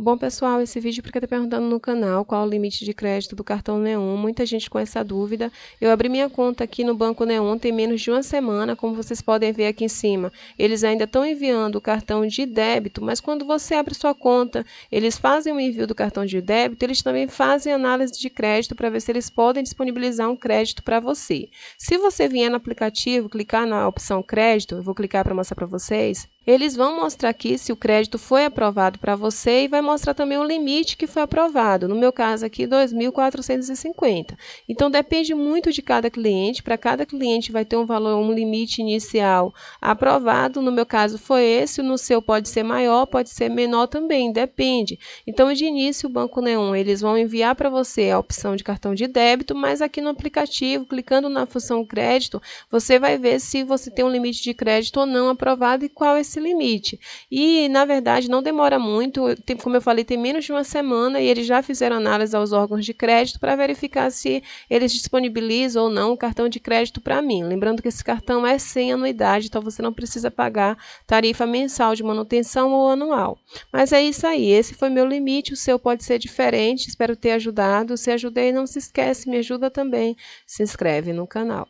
Bom, pessoal, esse vídeo porque está perguntando no canal qual o limite de crédito do cartão Neon. Muita gente com essa dúvida. Eu abri minha conta aqui no Banco Neon tem menos de uma semana, como vocês podem ver aqui em cima. Eles ainda estão enviando o cartão de débito, mas quando você abre sua conta, eles fazem o envio do cartão de débito, eles também fazem análise de crédito para ver se eles podem disponibilizar um crédito para você. Se você vier no aplicativo, clicar na opção crédito, eu vou clicar para mostrar para vocês, eles vão mostrar aqui se o crédito foi aprovado para você e vai mostrar também o limite que foi aprovado. No meu caso aqui, 2.450. Então depende muito de cada cliente. Para cada cliente vai ter um valor, um limite inicial aprovado. No meu caso foi esse, no seu pode ser maior, pode ser menor também, depende. Então de início o Banco Neon, eles vão enviar para você a opção de cartão de débito, mas aqui no aplicativo, clicando na função crédito, você vai ver se você tem um limite de crédito ou não aprovado e qual é esse limite. E, na verdade, não demora muito, tem, como eu falei, tem menos de uma semana e eles já fizeram análise aos órgãos de crédito para verificar se eles disponibilizam ou não o cartão de crédito para mim. Lembrando que esse cartão é sem anuidade, então você não precisa pagar tarifa mensal de manutenção ou anual. Mas é isso aí, esse foi meu limite, o seu pode ser diferente, espero ter ajudado. Se ajudei, não se esquece, me ajuda também, se inscreve no canal.